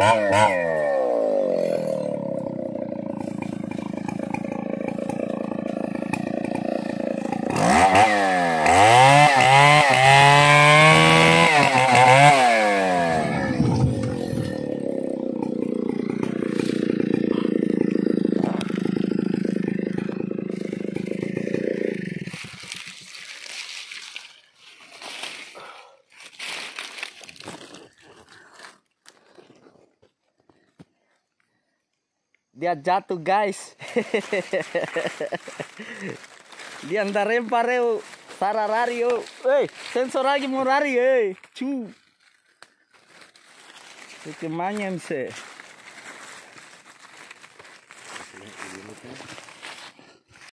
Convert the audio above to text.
Oh, oh, oh. Dia jatuh guys. Dia anda rempar eu. Sararari. Ei, sensor lagi mau lari eh. Cu. Itu manyam se.